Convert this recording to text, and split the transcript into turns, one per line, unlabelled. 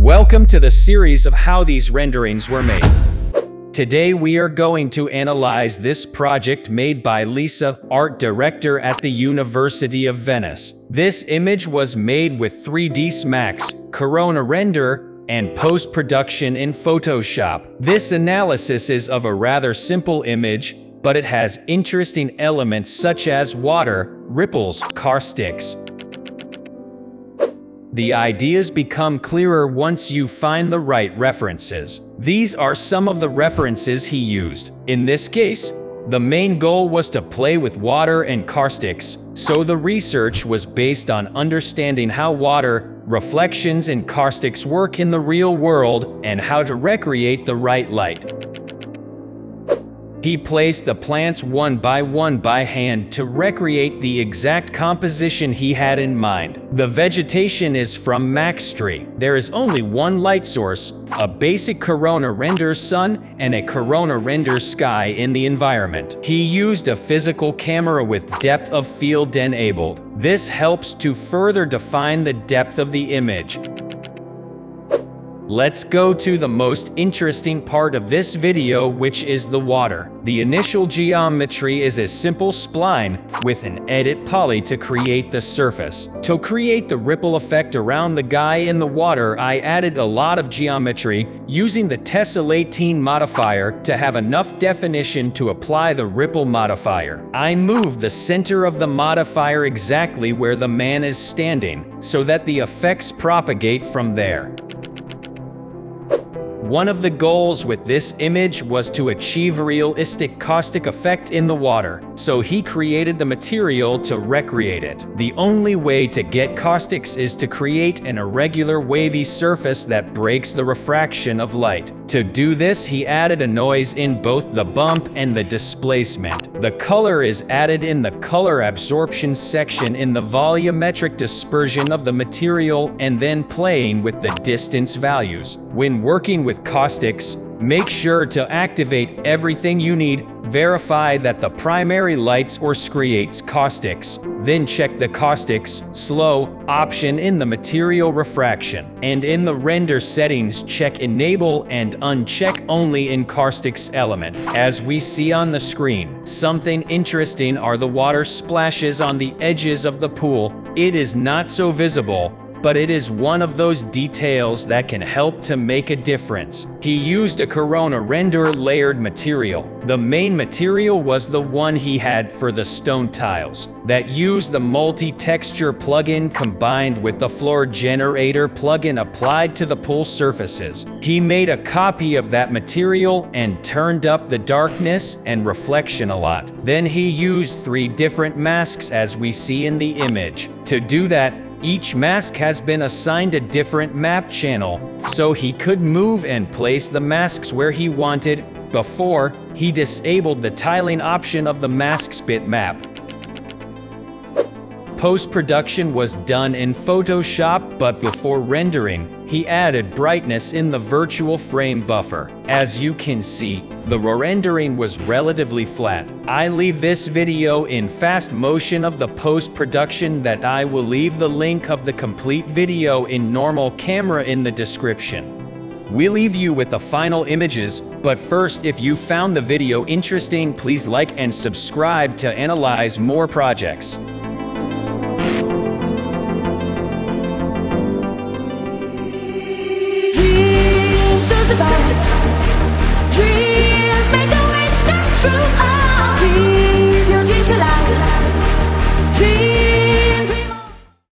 Welcome to the series of how these renderings were made. Today we are going to analyze this project made by Lisa, art director at the University of Venice. This image was made with 3D Max, Corona Render, and post-production in Photoshop. This analysis is of a rather simple image, but it has interesting elements such as water, ripples, caustics, the ideas become clearer once you find the right references. These are some of the references he used. In this case, the main goal was to play with water and caustics, so the research was based on understanding how water, reflections, and caustics work in the real world and how to recreate the right light. He placed the plants one by one by hand to recreate the exact composition he had in mind. The vegetation is from Maxtree. There is only one light source, a basic corona render sun and a corona render sky in the environment. He used a physical camera with depth of field enabled. This helps to further define the depth of the image. Let's go to the most interesting part of this video which is the water. The initial geometry is a simple spline with an edit poly to create the surface. To create the ripple effect around the guy in the water I added a lot of geometry using the Tessellate modifier to have enough definition to apply the ripple modifier. I moved the center of the modifier exactly where the man is standing so that the effects propagate from there. One of the goals with this image was to achieve realistic caustic effect in the water, so he created the material to recreate it. The only way to get caustics is to create an irregular wavy surface that breaks the refraction of light. To do this, he added a noise in both the bump and the displacement. The color is added in the color absorption section in the volumetric dispersion of the material and then playing with the distance values. When working with caustics, make sure to activate everything you need, verify that the primary lights or creates caustics, then check the caustics slow option in the material refraction, and in the render settings check enable and uncheck only in caustics element. As we see on the screen, something interesting are the water splashes on the edges of the pool. It is not so visible, but it is one of those details that can help to make a difference. He used a Corona render layered material. The main material was the one he had for the stone tiles, that used the multi-texture plugin combined with the floor generator plugin applied to the pool surfaces. He made a copy of that material and turned up the darkness and reflection a lot. Then he used three different masks as we see in the image. To do that, each mask has been assigned a different map channel, so he could move and place the masks where he wanted. Before, he disabled the tiling option of the masks bitmap. Post-production was done in Photoshop, but before rendering, he added brightness in the virtual frame buffer. As you can see, the rendering was relatively flat. I leave this video in fast motion of the post-production that I will leave the link of the complete video in normal camera in the description. We leave you with the final images, but first if you found the video interesting please like and subscribe to analyze more projects.